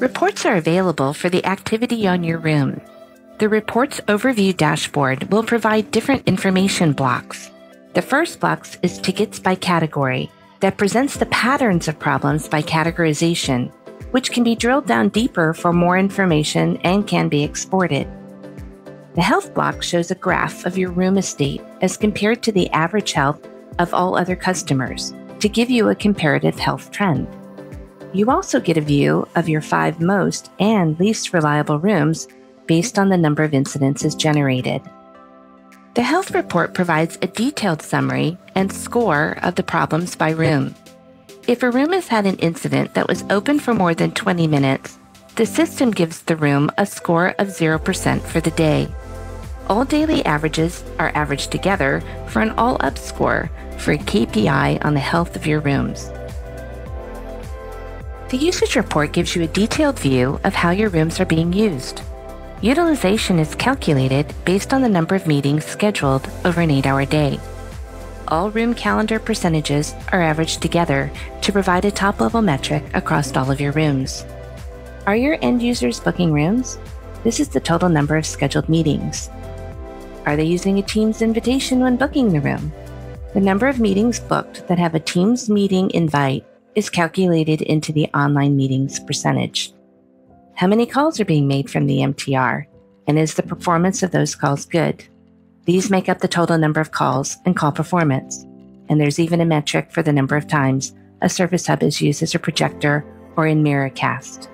Reports are available for the activity on your room. The Reports Overview dashboard will provide different information blocks. The first block is Tickets by Category that presents the patterns of problems by categorization, which can be drilled down deeper for more information and can be exported. The Health block shows a graph of your room estate as compared to the average health of all other customers to give you a comparative health trend. You also get a view of your five most and least reliable rooms based on the number of incidences generated. The health report provides a detailed summary and score of the problems by room. If a room has had an incident that was open for more than 20 minutes, the system gives the room a score of 0% for the day. All daily averages are averaged together for an all up score for a KPI on the health of your rooms. The usage report gives you a detailed view of how your rooms are being used. Utilization is calculated based on the number of meetings scheduled over an eight hour day. All room calendar percentages are averaged together to provide a top level metric across all of your rooms. Are your end users booking rooms? This is the total number of scheduled meetings. Are they using a Teams invitation when booking the room? The number of meetings booked that have a Teams meeting invite is calculated into the online meetings percentage. How many calls are being made from the MTR? And is the performance of those calls good? These make up the total number of calls and call performance. And there's even a metric for the number of times a Surface Hub is used as a projector or in Miracast.